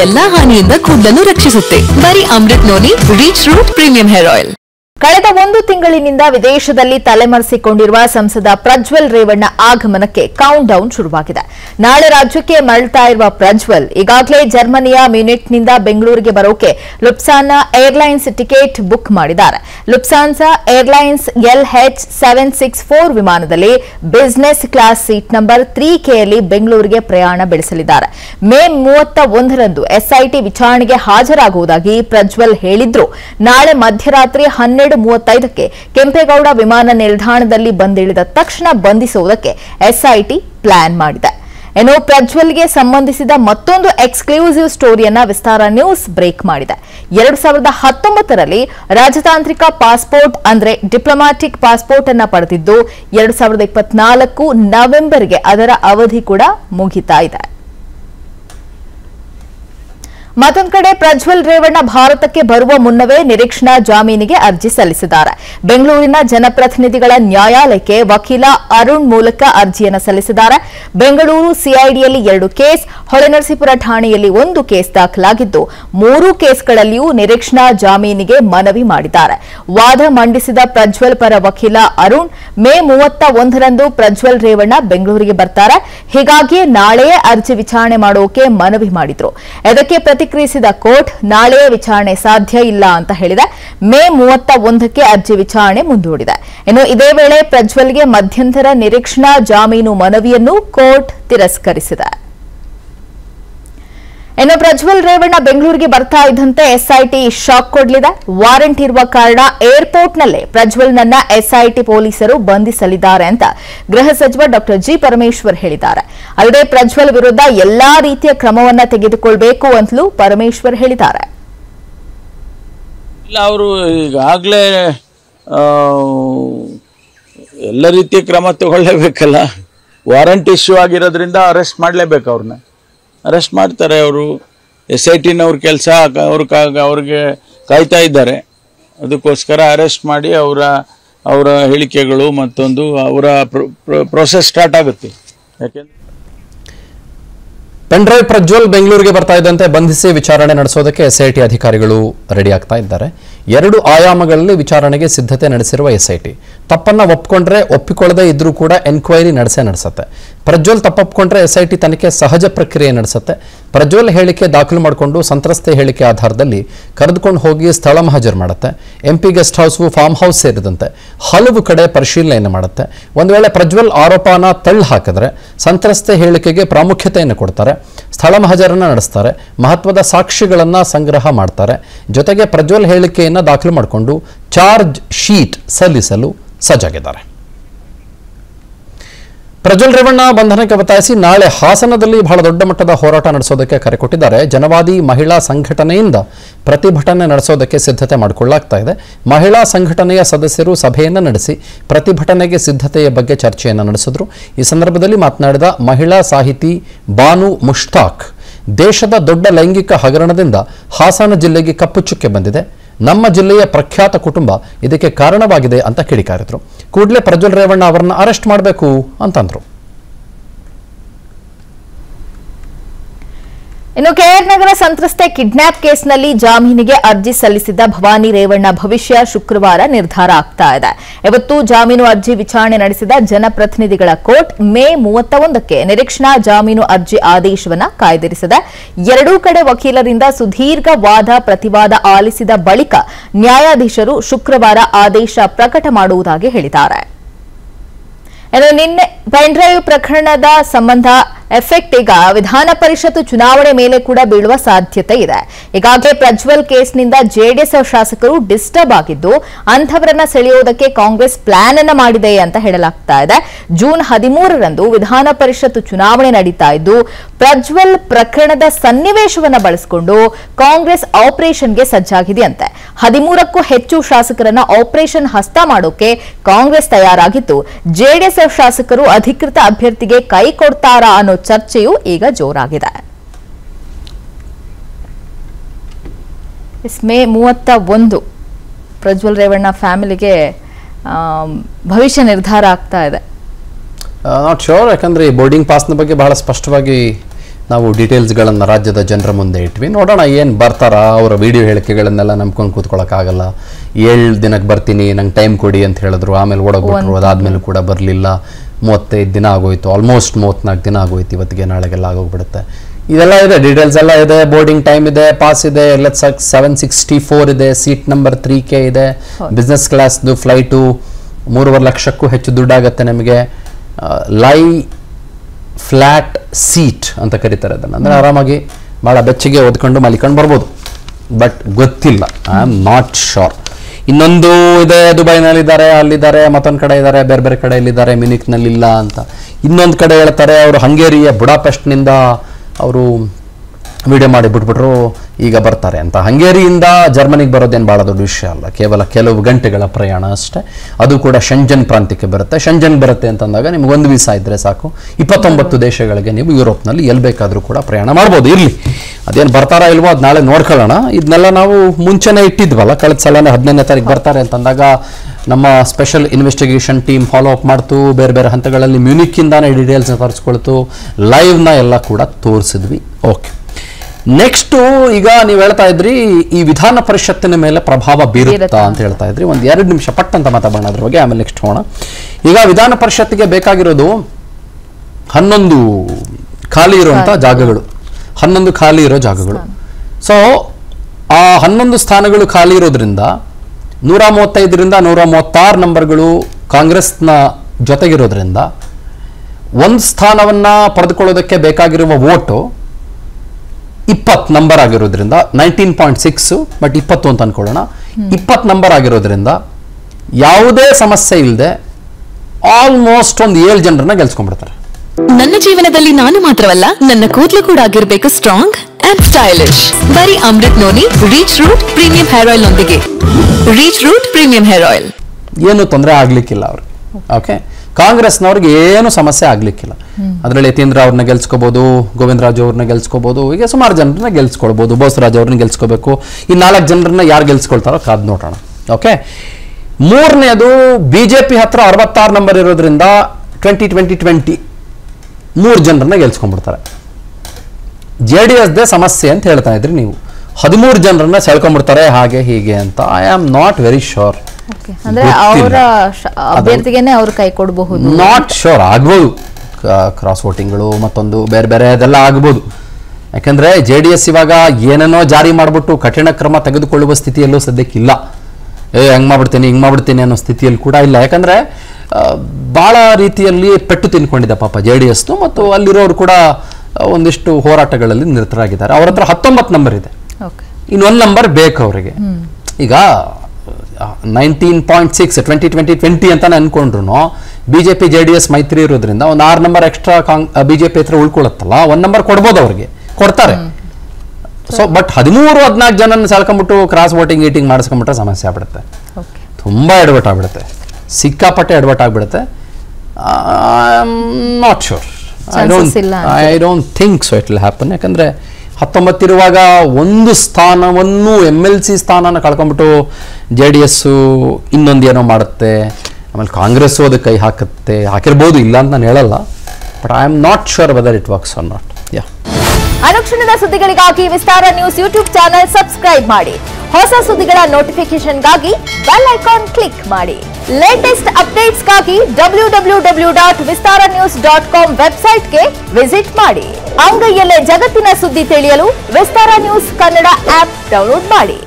ಎಲ್ಲಾ ಹಾನಿಯಿಂದ ಕೂದಲನ್ನು ರಕ್ಷಿಸುತ್ತೆ. ಬರೀ Amrut noni reach root premium hair oil ಕಳೆದ ಒಂದು ತಿಂಗಳಿನಿಂದ ವಿದೇಶದಲ್ಲಿ ತಲೆಮರೆಸಿಕೊಂಡಿರುವ ಸಂಸದ ಪ್ರಜ್ವಲ್ ರೇವಣ್ಣ ಆಗಮನಕ್ಕೆ ಕೌಂಟ್ ಡೌನ್ ಶುರುವಾಗಿದೆ. ನಾಳೆ ರಾಜ್ಯಕ್ಕೆ ಮರಳ್ತಾ ಇರುವ ಪ್ರಜ್ವಲ್ ಈಗಾಗಲೇ ಜರ್ಮನಿಯ ಮ್ಯೂನಿಟ್ನಿಂದ ಬೆಂಗಳೂರಿಗೆ ಬರೋಕೆ ಲುಪ್ಸಾನ ಏರ್ಲೈನ್ಸ್ ಟಿಕೆಟ್ ಬುಕ್ ಮಾಡಿದ್ದಾರೆ. Lufthansa airlines LH seven six four ವಿಮಾನದಲ್ಲಿ business class seat number three ಕೆಯಲ್ಲಿ ಬೆಂಗಳೂರಿಗೆ ಪ್ರಯಾಣ ಬೆಳೆಸಲಿದ್ದಾರೆ. ಮೇ ಮೂವತ್ತ ಒಂದರಂದು ಎಸ್ಐಟಿ ವಿಚಾರಣೆಗೆ ಹಾಜರಾಗುವುದಾಗಿ ಪ್ರಜ್ವಲ್ ಹೇಳಿದ್ರು. ನಾಳೆ ಮಧ್ಯರಾತ್ರಿ ಹನ್ನೆರಡು ಮೂವತ್ತೈದಕ್ಕೆ ಕೆಂಪೇಗೌಡ ವಿಮಾನ ನಿಲ್ದಾಣದಲ್ಲಿ ಬಂದಿಳಿದ ತಕ್ಷಣ ಬಂಧಿಸುವುದಕ್ಕೆ ಎಸ್ಐಟಿ ಪ್ಲಾನ್ ಮಾಡಿದೆ. ಇನ್ನು ಪ್ರಜ್ವಲ್ಗೆ ಸಂಬಂಧಿಸಿದ ಮತ್ತೊಂದು ಎಕ್ಸ್ಕ್ಲೂಸಿವ್ ಸ್ಟೋರಿಯನ್ನ ವಿಸ್ತಾರ ನ್ಯೂಸ್ ಬ್ರೇಕ್ ಮಾಡಿದೆ. ಎರಡು ಸಾವಿರದ ಹತ್ತೊಂಬತ್ತರಲ್ಲಿ ರಾಜತಾಂತ್ರಿಕ ಪಾಸ್ಪೋರ್ಟ್ ಅಂದ್ರೆ ಡಿಪ್ಲೊಮ್ಯಾಟಿಕ್ ಪಾಸ್ಪೋರ್ಟ್ ಅನ್ನ ಪಡೆದಿದ್ದು, ಎರಡು ಸಾವಿರದ ಇಪ್ಪತ್ನಾಲ್ಕು ನವೆಂಬರ್ಗೆ ಅದರ ಅವಧಿ ಕೂಡ ಮುಗಿತಾ ಇದೆ. ಮತ್ತೊಂದು ಕಡೆ ಪ್ರಜ್ವಲ್ ರೇವಣ್ಣ ಭಾರತಕ್ಕೆ ಬರುವ ಮುನ್ನವೇ ನಿರೀಕ್ಷಣಾ ಜಾಮೀನಿಗೆ ಅರ್ಜಿ ಸಲ್ಲಿಸಿದ್ದಾರೆ. ಬೆಂಗಳೂರಿನ ಜನಪ್ರತಿನಿಧಿಗಳ ನ್ಯಾಯಾಲಯಕ್ಕೆ ವಕೀಲ ಅರುಣ್ ಮೂಲಕ ಅರ್ಜಿಯನ್ನು ಸಲ್ಲಿಸಿದ್ದಾರೆ. ಬೆಂಗಳೂರು ಸಿಐಡಿಯಲ್ಲಿ ಎರಡು ಕೇಸ್, ಹೊಳೆನರಸೀಪುರ ಠಾಣೆಯಲ್ಲಿ ಒಂದು ಕೇಸ್ ದಾಖಲಾಗಿದ್ದು, ಮೂರು ಕೇಸ್ಗಳಲ್ಲಿಯೂ ನಿರೀಕ್ಷಣಾ ಜಾಮೀನಿಗೆ ಮನವಿ ಮಾಡಿದ್ದಾರೆ. ವಾದ ಮಂಡಿಸಿದ ಪ್ರಜ್ವಲ್ ಪರ ವಕೀಲ ಅರುಣ್, ಮೇ ಮೂವತ್ತ ಒಂದರಂದು ಪ್ರಜ್ವಲ್ ರೇವಣ್ಣ ಬೆಂಗಳೂರಿಗೆ ಬರ್ತಾರೆ. ಹೀಗಾಗಿ ನಾಳೆಯೇ ಅರ್ಜಿ ವಿಚಾರಣೆ ಮಾಡೋಕೆ ಮನವಿ ಮಾಡಿದ್ರು. ಇದಕ್ಕೆ ಪ್ರತಿಕ್ರಿಯಿಸಿದ ಕೋರ್ಟ್ ನಾಳೆ ವಿಚಾರಣೆ ಸಾಧ್ಯ ಇಲ್ಲ ಅಂತ ಹೇಳಿದೆ. ಮೇ ಮೂವತ್ತ ಒಂದಕ್ಕೆ ಅರ್ಜಿ ವಿಚಾರಣೆ ಮುಂದೂಡಿದೆ. ಇನ್ನು ಇದೇ ವೇಳೆ ಪ್ರಜ್ವಲ್ಗೆ ಮಧ್ಯಂತರ ನಿರೀಕ್ಷಣಾ ಜಾಮೀನು ಮನವಿಯನ್ನು ಕೋರ್ಟ್ ತಿರಸ್ಕರಿಸಿದೆ. ಇನ್ನು ಪ್ರಜ್ವಲ್ ರೇವಣ್ಣ ಬೆಂಗಳೂರಿಗೆ ಬರ್ತಾ ಇದ್ದಂತೆ ಎಸ್ಐಟಿ ಶಾಕ್ ಕೊಡಲಿದೆ. ವಾರೆಂಟ್ ಇರುವ ಕಾರಣ ಏರ್ಪೋರ್ಟ್ನಲ್ಲೇ ಪ್ರಜ್ವಲ್ನನ್ನ ಎಸ್ಐಟಿ ಪೊಲೀಸರು ಬಂಧಿಸಲಿದ್ದಾರೆ ಅಂತ ಗೃಹ ಸಚಿವ ಡಾ ಜಿ ಪರಮೇಶ್ವರ್ ಹೇಳಿದ್ದಾರೆ. ಅಲ್ಲದೆ ಪ್ರಜ್ವಲ್ ವಿರುದ್ಧ ಎಲ್ಲಾ ರೀತಿಯ ಕ್ರಮವನ್ನ ತೆಗೆದುಕೊಳ್ಬೇಕು ಅಂತಲೂ ಪರಮೇಶ್ವರ್ ಹೇಳಿದ್ದಾರೆ. ಅವರು ಈಗಾಗಲೇ ಎಲ್ಲ ರೀತಿಯ ಕ್ರಮ ತಗೊಳ್ಳೇಬೇಕಲ್ಲ. ವಾರಂಟ್ ಇಶ್ಯೂ ಆಗಿರೋದ್ರಿಂದ ಅರೆಸ್ಟ್ ಮಾಡಲೇಬೇಕು ಅವ್ರನ್ನ. ಅರೆಸ್ಟ್ ಮಾಡ್ತಾರೆ ಅವರು. ಎಸ್ ಐ ಟಿನವ್ರ ಕೆಲಸ, ಅವ್ರ ಅವ್ರಿಗೆ ಕಾಯ್ತಾ ಇದ್ದಾರೆ. ಅದಕ್ಕೋಸ್ಕರ ಅರೆಸ್ಟ್ ಮಾಡಿ ಅವರ ಅವರ ಹೇಳಿಕೆಗಳು ಮತ್ತೊಂದು ಅವರ ಪ್ರೊಸೆಸ್ ಸ್ಟಾರ್ಟ್ ಆಗುತ್ತೆ. ಯಾಕೆಂದ್ರೆ ಪೆನ್ ಡ್ರೈವ್ ಪ್ರಜ್ವಲ್ ಬೆಂಗಳೂರಿಗೆ ಬರ್ತಾ ಇದ್ದಂತೆ ಬಂಧಿಸಿ ವಿಚಾರಣೆ ನಡೆಸೋದಕ್ಕೆ ಎಸ್ಐಟಿ ಅಧಿಕಾರಿಗಳು ರೆಡಿ ಆಗ್ತಾ ಇದ್ದಾರೆ. ಎರಡು ಆಯಾಮಗಳಲ್ಲಿ ವಿಚಾರಣೆಗೆ ಸಿದ್ಧತೆ ನಡೆಸಿರುವ ಎಸ್ಐಟಿ. ತಪ್ಪನ್ನ ಒಪ್ಪಿಕೊಂಡ್ರೆ ಒಪ್ಪಿಕೊಳ್ಳದೆ ಇದ್ರೂ ಕೂಡ ಎನ್ಕ್ವೈರಿ ನಡೆಸೇ ನಡೆಸುತ್ತೆ. ಪ್ರಜ್ವಲ್ ತಪ್ಪೊಪ್ಕೊಂಡ್ರೆ ಎಸ್ಐಟಿ ತನಿಖೆ ಸಹಜ ಪ್ರಕ್ರಿಯೆ ನಡೆಸುತ್ತೆ. ಪ್ರಜ್ವಲ್ ಹೇಳಿಕೆ ದಾಖಲು ಮಾಡಿಕೊಂಡು ಸಂತ್ರಸ್ತೆ ಹೇಳಿಕೆ ಆಧಾರದಲ್ಲಿ ಕರೆದುಕೊಂಡು ಹೋಗಿ ಸ್ಥಳ ಮಹಜರ್ ಮಾಡುತ್ತೆ. MP guest house farm house ಸೇರಿದಂತೆ ಹಲವು ಕಡೆ ಪರಿಶೀಲನೆಯನ್ನು ಮಾಡುತ್ತೆ. ಒಂದು ವೇಳೆ ಪ್ರಜ್ವಲ್ ಆರೋಪನ ತಳ್ಳಿ ಹಾಕಿದ್ರೆ ಸಂತ್ರಸ್ತೆ ಹೇಳಿಕೆಗೆ ಪ್ರಾಮುಖ್ಯತೆಯನ್ನು ಕೊಡ್ತಾರೆ. ಸ್ಥಳ ಮಹಜರನ್ನು ನಡೆಸ್ತಾರೆ. ಮಹತ್ವದ ಸಾಕ್ಷಿಗಳನ್ನು ಸಂಗ್ರಹ ಮಾಡ್ತಾರೆ. ಜೊತೆಗೆ ಪ್ರಜ್ವಲ್ ಹೇಳಿಕೆಯನ್ನು ದಾಖಲು ಮಾಡಿಕೊಂಡು ಚಾರ್ಜ್ ಶೀಟ್ ಸಲ್ಲಿಸಲು ಸಜ್ಜಾಗಿದ್ದಾರೆ. ಪ್ರಜ್ವಲ್ ರೇವಣ್ಣ ಬಂಧನಕ್ಕೆ ಒತ್ತಾಯಿಸಿ ನಾಳೆ ಹಾಸನದಲ್ಲಿ ಬಹಳ ದೊಡ್ಡ ಮಟ್ಟದ ಹೋರಾಟ ನಡೆಸೋದಕ್ಕೆ ಕರೆ ಕೊಟ್ಟಿದ್ದಾರೆ. ಜನವಾದಿ ಮಹಿಳಾ ಸಂಘಟನೆಯಿಂದ ಪ್ರತಿಭಟನೆ ನಡೆಸೋದಕ್ಕೆ ಸಿದ್ಧತೆ ಮಾಡಿಕೊಳ್ಳಲಾಗ್ತಾ ಇದೆ. ಮಹಿಳಾ ಸಂಘಟನೆಯ ಸದಸ್ಯರು ಸಭೆಯನ್ನು ನಡೆಸಿ ಪ್ರತಿಭಟನೆಗೆ ಸಿದ್ಧತೆಯ ಬಗ್ಗೆ ಚರ್ಚೆಯನ್ನು ನಡೆಸಿದ್ರು. ಈ ಸಂದರ್ಭದಲ್ಲಿ ಮಾತನಾಡಿದ ಮಹಿಳಾ ಸಾಹಿತಿ ಬಾನು ಮುಷ್ತಾಕ್, ದೇಶದ ದೊಡ್ಡ ಲೈಂಗಿಕ ಹಗರಣದಿಂದ ಹಾಸನ ಜಿಲ್ಲೆಗೆ ಕಪ್ಪು ಚುಕ್ಕೆ ಬಂದಿದೆ. ನಮ್ಮ ಜಿಲ್ಲೆಯ ಪ್ರಖ್ಯಾತ ಕುಟುಂಬ ಇದಕ್ಕೆ ಕಾರಣವಾಗಿದೆ ಅಂತ ಕಿಡಿಕಾರಿದ್ರು. ಕೂಡಲೇ ಪ್ರಜ್ವಲ್ ರೇವಣ್ಣ ಅವರನ್ನ ಅರೆಸ್ಟ್ ಮಾಡಬೇಕು ಅಂತಂದ್ರು. ಇನ್ನು ಕೆಆರ್ ನಗರ ಸಂತ್ರಸ್ತೆ ಕಿಡ್ನಾಪ್ ಕೇಸ್ನಲ್ಲಿ ಜಾಮೀನಿಗೆ ಅರ್ಜಿ ಸಲ್ಲಿಸಿದ್ದ ಭವಾನಿ ರೇವಣ್ಣ ಭವಿಷ್ಯ ಶುಕ್ರವಾರ ನಿರ್ಧಾರ ಆಗ್ತಾ ಇದೆ. ಇವತ್ತು ಜಾಮೀನು ಅರ್ಜಿ ವಿಚಾರಣೆ ನಡೆಸಿದ ಜನಪ್ರತಿನಿಧಿಗಳ ಕೋರ್ಟ್ ಮೇ ಮೂವತ್ತ ಒಂದಕ್ಕೆ ನಿರೀಕ್ಷಣಾ ಜಾಮೀನು ಅರ್ಜಿ ಆದೇಶವನ್ನು ಕಾಯ್ದಿರಿಸಿದೆ. ಎರಡೂ ಕಡೆ ವಕೀಲರಿಂದ ಸುದೀರ್ಘ ವಾದ ಪ್ರತಿವಾದ ಆಲಿಸಿದ ಬಳಿಕ ನ್ಯಾಯಾಧೀಶರು ಶುಕ್ರವಾರ ಆದೇಶ ಪ್ರಕಟ ಮಾಡುವುದಾಗಿ ಹೇಳಿದ್ದಾರೆ. ಇನ್ನು ನಿನ್ನೆ ಪೆನ್ಡ್ರೈವ್ ಪ್ರಕರಣದ ಸಂಬಂಧ ಎಫೆಕ್ಟ್ ಈಗ ವಿಧಾನ ಪರಿಷತ್ ಚುನಾವಣೆ ಮೇಲೆ ಕೂಡ ಬೀಳುವ ಸಾಧ್ಯತೆ ಇದೆ. ಈಗಾಗಲೇ ಪ್ರಜ್ವಲ್ ಕೇಸ್ನಿಂದ ಜೆಡಿಎಸ್ ಶಾಸಕರು ಡಿಸ್ಟರ್ಬ್ ಆಗಿದ್ದು, ಅಂಥವರನ್ನ ಸೆಳೆಯೋದಕ್ಕೆ ಕಾಂಗ್ರೆಸ್ ಪ್ಲಾನ್ ಅನ್ನ ಮಾಡಿದೆ ಅಂತ ಹೇಳಲಾಗ್ತಾ ಇದೆ. ಜೂನ್ ಹದಿಮೂರರಂದು ವಿಧಾನ ಪರಿಷತ್ ಚುನಾವಣೆ ನಡೀತಾ ಇದ್ದು, ಪ್ರಜ್ವಲ್ ಪ್ರಕರಣದ ಸನ್ನಿವೇಶವನ್ನ ಬಳಸಿಕೊಂಡು ಕಾಂಗ್ರೆಸ್ ಆಪರೇಷನ್ಗೆ ಸಜ್ಜಾಗಿದೆಯಂತೆ. ಹದಿಮೂರಕ್ಕೂ ಹೆಚ್ಚು ಶಾಸಕರನ್ನ ಆಪರೇಷನ್ ಹಸ್ತ ಮಾಡೋಕೆ ಕಾಂಗ್ರೆಸ್ ತಯಾರಾಗಿದ್ದು ಜೆಡಿಎಸ್ ಶಾಸಕರು ಅಧಿಕೃತ ಅಭ್ಯರ್ಥಿಗೆ ಕೈ ಕೊಡ್ತಾರಾ ಅನ್ನೋ ಚರ್ಚೆಯು ಈಗ ಜೋರಾಗಿದೆ. ಮೇ ಮೂವತ್ತ ಒಂದು ಪ್ರಜ್ವಲ್ ರೇವಣ್ಣ ಫ್ಯಾಮಿಲಿಗೆ ಭವಿಷ್ಯ ನಿರ್ಧಾರ ಆಗ್ತಾ ಇದೆ. ನಾಟ್ ಶೋರ್ ಯಾಕಂದ್ರೆ ಈ ಬೋರ್ಡಿಂಗ್ ಪಾಸ್ನ ಬಗ್ಗೆ ಬಹಳ ಸ್ಪಷ್ಟವಾಗಿ ನಾವು ಡೀಟೇಲ್ಸ್ಗಳನ್ನು ರಾಜ್ಯದ ಜನರ ಮುಂದೆ ಇಟ್ವಿ. ನೋಡೋಣ ಏನು ಬರ್ತಾರಾ ಅವರ ವಿಡಿಯೋ ಹೇಳಿಕೆಗಳನ್ನೆಲ್ಲ ನಂಬ್ಕೊಂಡು ಕೂತ್ಕೊಳ್ಳೋಕ್ಕಾಗಲ್ಲ ಏಳು ದಿನಕ್ಕೆ ಬರ್ತೀನಿ ನಂಗೆ ಟೈಮ್ ಕೊಡಿ ಅಂತ ಹೇಳಿದ್ರು. ಆಮೇಲೆ ಓಡೋಗ್ಬಿಟ್ರು ಅದಾದಮೇಲೆ ಕೂಡ ಬರಲಿಲ್ಲ. ಮೂವತ್ತೈದು ದಿನ ಆಗೋಯ್ತು ಆಲ್ಮೋಸ್ಟ್ ಮೂವತ್ತ್ನಾಲ್ಕು ದಿನ ಆಗೋಯ್ತು ಇವತ್ತಿಗೆ ನಾಳೆಗೆಲ್ಲ ಆಗೋಗ್ಬಿಡುತ್ತೆ. ಇದೆಲ್ಲ ಇದೆ ಡೀಟೇಲ್ಸ್ ಎಲ್ಲ ಇದೆ. ಬೋರ್ಡಿಂಗ್ ಟೈಮ್ ಇದೆ ಪಾಸ್ ಇದೆ ಎಲ್ಲ ಸೆವೆನ್ ಸಿಕ್ಸ್ಟಿ ಫೋರ್ ಇದೆ ಸೀಟ್ ನಂಬರ್ ತ್ರೀ ಕೆ ಇದೆ. ಬಿಸ್ನೆಸ್ ಕ್ಲಾಸ್ದು ಫ್ಲೈಟು ಮೂರುವರೆ ಲಕ್ಷಕ್ಕೂ ಹೆಚ್ಚು ದುಡ್ಡಾಗತ್ತೆ ನಮಗೆ. ಲೈ ಫ್ಲ್ಯಾಟ್ ಸೀಟ್ ಅಂತ ಕರೀತಾರೆ ಅದನ್ನು. ಅಂದರೆ ಆರಾಮಾಗಿ ಭಾಳ ಬೆಚ್ಚಗೆ ಓದ್ಕೊಂಡು ಮಲಿಕೊಂಡು ಬರ್ಬೋದು. ಬಟ್ ಗೊತ್ತಿಲ್ಲ. ಐ ಆಮ್ ನಾಟ್ ಶೋರ್ ಇನ್ನೊಂದು ಇದೆ, ದುಬೈನಲ್ಲಿದ್ದಾರೆ, ಅಲ್ಲಿದ್ದಾರೆ, ಮತ್ತೊಂದು ಕಡೆ ಇದ್ದಾರೆ, ಬೇರೆ ಬೇರೆ ಕಡೆಯಲ್ಲಿದ್ದಾರೆ ಮಿನಿಕ್ನಲ್ಲಿಲ್ಲ ಅಂತ. ಇನ್ನೊಂದು ಕಡೆ ಹೇಳ್ತಾರೆ, ಅವರು ಹಂಗೇರಿಯ ಬುಡಾಪೆಸ್ಟ್ನಿಂದ ಅವರು ವಿಡಿಯೋ ಮಾಡಿ ಬಿಟ್ಬಿಟ್ರು. ಈಗ ಬರ್ತಾರೆ ಅಂತ. ಹಂಗೇರಿಯಿಂದ ಜರ್ಮನಿಗೆ ಬರೋದೇನು ಭಾಳ ದೊಡ್ಡ ವಿಷಯ ಅಲ್ಲ. ಕೇವಲ ಕೆಲವು ಗಂಟೆಗಳ ಪ್ರಯಾಣ ಅಷ್ಟೇ. ಅದು ಕೂಡ ಶಂಜನ್ ಪ್ರಾಂತ್ಯಕ್ಕೆ ಬರುತ್ತೆ. ಶಂಜನ್ ಬರುತ್ತೆ ಅಂತಂದಾಗ ನಿಮ್ಗೆ ಒಂದು ವೀಸಾ ಇದ್ದರೆ ಸಾಕು. ಇಪ್ಪತ್ತೊಂಬತ್ತು ದೇಶಗಳಿಗೆ ನೀವು ಯುರೋಪ್ನಲ್ಲಿ ಎಲ್ಲಿ ಬೇಕಾದರೂ ಕೂಡ ಪ್ರಯಾಣ ಮಾಡ್ಬೋದು. ಇರಲಿ. ಅದೇನು ಬರ್ತಾರಾ ಇಲ್ವೋ ಅದು ನಾಳೆ ನೋಡ್ಕೊಳ್ಳೋಣ. ಇದನ್ನೆಲ್ಲ ನಾವು ಮುಂಚೆನೇ ಇಟ್ಟಿದ್ವಲ್ಲ. ಕಳೆದ ಸಲನೇ ಹದಿನೈದನೇ ತಾರೀಕು ಬರ್ತಾರೆ ಅಂತಂದಾಗ ನಮ್ಮ special investigation team follow up ಮಾಡ್ತು. ಬೇರೆ ಬೇರೆ ಹಂತಗಳಲ್ಲಿ ಮ್ಯೂನಿಕ್ಕಿಂದಾನೇ ಡೀಟೇಲ್ಸ್ನ ತರಿಸ್ಕೊಳ್ತು. ಲೈವ್ನ ಎಲ್ಲ ಕೂಡ ತೋರಿಸಿದ್ವಿ. ಓಕೆ ನೆಕ್ಸ್ಟು ಈಗ ನೀವು ಹೇಳ್ತಾ ಇದ್ರಿ ಈ ವಿಧಾನ ಪರಿಷತ್ತಿನ ಮೇಲೆ ಪ್ರಭಾವ ಬೀರುತ್ತಾ ಅಂತ ಹೇಳ್ತಾ ಇದ್ರಿ. ಒಂದು ಎರಡು ನಿಮಿಷ ಪಟ್ ಅಂತ ಮಾತಾಡೋಣ ಅದ್ರ ಬಗ್ಗೆ ಆಮೇಲೆ ನೆಕ್ಸ್ಟ್ ಹೋಗೋಣ. ಈಗ ವಿಧಾನ ಪರಿಷತ್ತಿಗೆ ಬೇಕಾಗಿರೋದು ಹನ್ನೊಂದು ಖಾಲಿ ಇರುವಂತ ಜಾಗಗಳು. ಹನ್ನೊಂದು ಖಾಲಿ ಇರೋ ಜಾಗಗಳು. ಸೊ ಆ ಹನ್ನೊಂದು ಸ್ಥಾನಗಳು ಖಾಲಿ ಇರೋದ್ರಿಂದ ನೂರ ಮೂವತ್ತೈದರಿಂದ ನೂರ ಮೂವತ್ತಾರು ನಂಬರ್ಗಳು ಕಾಂಗ್ರೆಸ್ನ ಜೊತೆಗಿರೋದ್ರಿಂದ ಒಂದು ಸ್ಥಾನವನ್ನ ಪಡೆದುಕೊಳ್ಳೋದಕ್ಕೆ ಬೇಕಾಗಿರುವ ವೋಟು ಇಪ್ಪತ್ತು ನಂಬರ್ ಆಗಿರೋದ್ರಿಂದ ನೈನ್ಟೀನ್ ಪಾಯಿಂಟ್ ಸಿಕ್ಸ್ ಬಟ್ ಇಪ್ಪತ್ತು ಅಂತ ಅಂದ್ಕೊಳ್ಳೋಣ ಇಪ್ಪತ್ತು ನಂಬರ್ ಆಗಿರೋದ್ರಿಂದ ಯಾವುದೇ ಸಮಸ್ಯೆ ಇಲ್ಲದೆ ಆಲ್ಮೋಸ್ಟ್ ಒಂದು ಏಳು ಜನರನ್ನ ಗೆಲ್ಸ್ಕೊಂಡ್ಬಿಡ್ತಾರೆ. ನನ್ನ ಜೀವನದಲ್ಲಿ ನಾನು ಮಾತ್ರವಲ್ಲ ನನ್ನ ಕೂದಲು ಕೂಡ ಆಗಿರ್ಬೇಕು ಸ್ಟ್ರಾಂಗ್ ಅಂಡ್ ಸ್ಟೈಲಿಶ್ ಬರೀ Amrut Noni reach root premium hair oil ನೊಂದಿಗೆ. Reach root premium hair oil ಏನು ತೊಂದರೆ ಆಗ್ಲಿಕ್ಕಿಲ್ಲ ಅವ್ರಿಗೆ. ಓಕೆ ಕಾಂಗ್ರೆಸ್ನವ್ರಿಗೆ ಏನು ಸಮಸ್ಯೆ ಆಗ್ಲಿಕ್ಕಿಲ್ಲ. ಅದರಲ್ಲಿ ಯತೀಂದ್ರ ಅವ್ರನ್ನ ಗೆಲ್ಸ್ಕೋಬಹುದು ಗೋವಿಂದರಾಜು ಅವ್ರನ್ನ ಗೆಲ್ಸ್ಕೋಬಹುದು ಹೀಗೆ ಸುಮಾರು ಜನರನ್ನ ಗೆಲ್ಸ್ಕೊಳ್ಬಹುದು ಬೋಸರಾಜ್ ಅವ್ರನ್ನ ಗೆಲ್ಸ್ಕೋಬೇಕು, ಈ ನಾಲ್ಕು ಜನರನ್ನ ಯಾರು ಗೆಲ್ಸ್ಕೊಳ್ತಾರೋ ಕಾದ್ ನೋಡೋಣ. ಓಕೆ? ಮೂರನೇದು ಬಿಜೆಪಿ ಹತ್ರ ಅರವತ್ತಾರು ನಂಬರ್ ಇರೋದ್ರಿಂದ ಟ್ವೆಂಟಿ ಟ್ವೆಂಟಿ ಟ್ವೆಂಟಿ ಮೂರು ಜನರನ್ನ ಗೆಲ್ಸ್ಕೊಂಡ್ಬಿಡ್ತಾರೆ. ಜೆ ಡಿ ಎಸ್ದೇ ಸಮಸ್ಯೆ ಅಂತ ಹೇಳ್ತಾ ಇದ್ರಿ ನೀವು. ಹದಿಮೂರು ಜನರನ್ನ ಸೆಳ್ಕೊಂಡ್ಬಿಡ್ತಾರೆ, ಹಾಗೆ ಹೀಗೆ ಅಂತ. I am not very sure. ಅಂದ್ರೆ ಅವರ ಅಭ್ಯರ್ಥಿಗೆನೆ ಅವರು ಕೈ ಕೊಡಬಹುದು. ನಾಟ್ ಶೋರ್ ಆಗ್ಬೋದು. ಕ್ರಾಸ್ ವೋಟಿಂಗ್ಗಳು ಮತ್ತೊಂದು ಬೇರೆ ಬೇರೆ ಅದೆಲ್ಲ ಆಗ್ಬೋದು. ಯಾಕಂದ್ರೆ ಜೆ ಡಿ ಎಸ್ ಇವಾಗ ಏನೇನೋ ಜಾರಿ ಮಾಡಿಬಿಟ್ಟು ಕಠಿಣ ಕ್ರಮ ತೆಗೆದುಕೊಳ್ಳುವ ಸ್ಥಿತಿಯಲ್ಲೂ ಸದ್ಯಕ್ಕಿಲ್ಲ. ಏ ಹೆಂಗ್ ಮಾಡ್ಬಿಡ್ತೀನಿ ಹಿಂಗ್ ಮಾಡ್ಬಿಡ್ತೀನಿ ಅನ್ನೋ ಸ್ಥಿತಿಯಲ್ಲಿ ಕೂಡ ಇಲ್ಲ. ಯಾಕಂದ್ರೆ ಬಹಳ ರೀತಿಯಲ್ಲಿ ಪೆಟ್ಟು ತಿನ್ಕೊಂಡಿದೆ ಪಾಪ ಜೆ ಡಿ ಎಸ್ನು ಮತ್ತು ಅಲ್ಲಿರೋರು ಕೂಡ ಒಂದಿಷ್ಟು ಹೋರಾಟಗಳಲ್ಲಿ ನಿರತರಾಗಿದ್ದಾರೆ. ಅವ್ರ ಹತ್ರ ಹತ್ತೊಂಬತ್ತು ನಂಬರ್ ಇದೆ. ಇನ್ನೊಂದು ನಂಬರ್ ಬೇಕು ಅವರಿಗೆ. ಈಗ nineteen point six twenty twenty twenty ಅಂತಾನೆ ಅನ್ಕೊಂಡ್ರು B J P J D S ಮೈತ್ರಿ ಇರೋದ್ರಿಂದ ಒಂದು ಆರು ನಂಬರ್ ಎಕ್ಸ್ಟ್ರಾ ಕಾಂಗ್ ಬಿ ಜೆ ಪಿ ಹತ್ರ ಉಳ್ಕೊಳತ್ತಲ್ಲ ಒಂದು ನಂಬರ್ ಕೊಡ್ಬೋದು ಅವ್ರಿಗೆ ಕೊಡ್ತಾರೆ. ಸೊ ಬಟ್ ಹದಿಮೂರು ಹದಿನಾಲ್ಕು ಜನನ ಸೆಳ್ಕೊಂಬಿಟ್ಟು ಕ್ರಾಸ್ ವೋಟಿಂಗ್ ಗೀಟಿಂಗ್ ಮಾಡಿಸ್ಕೊಂಬಿಟ್ರೆ ಸಮಸ್ಯೆ ಆಗ್ಬಿಡುತ್ತೆ. ತುಂಬ ಎಡವಟ್ ಆಗ್ಬಿಡುತ್ತೆ. ಸಿಕ್ಕಾಪಟ್ಟೆ ಎಡವಟ್ ಆಗ್ಬಿಡುತ್ತೆ. Not sure I don't I don't think so it will happen ಯಾಕಂದ್ರೆ ಹತ್ತೊಂಬತ್ತಿರುವಾಗ ಒಂದು ಸ್ಥಾನವನ್ನು ಎಂ ಎಲ್ ಸಿ ಸ್ಥಾನನ ಕಳ್ಕೊಂಡ್ಬಿಟ್ಟು ಜೆ ಡಿ ಎಸ್ಸು ಇನ್ನೊಂದು ಏನೋ ಮಾಡುತ್ತೆ, ಆಮೇಲೆ ಕಾಂಗ್ರೆಸ್ಸು ಅದಕ್ಕೆ ಕೈ ಹಾಕುತ್ತೆ, ಹಾಕಿರ್ಬೋದು ಇಲ್ಲ ಅಂತ ನಾನು ಹೇಳಲ್ಲ but I am not sure whether it works or not ಯಾ ಅನುಕ್ಷಣದ ಸುದ್ದಿಗಳಿಗಾಗಿ Vistara news YouTube channel subscribe ಮಾಡಿ. ಹೊಸ ಸುದ್ದಿಗಳ ನೋಟಿಫಿಕೇಶನ್ಗಾಗಿ ಬೆಲ್ ಐಕಾನ್ ಕ್ಲಿಕ್ ಮಾಡಿ. Latest ಅಪ್ಡೇಟ್ಸ್ಗಾಗಿ W W W dot Vistara news dot com ವೆಬ್ಸೈಟ್ಗೆ ವಿಸಿಟ್ ಮಾಡಿ. ಅಂಗೈಯಲ್ಲೇ ಜಗತ್ತಿನ ಸುದ್ದಿ ತಿಳಿಯಲು Vistara news Kannada app download ಮಾಡಿ.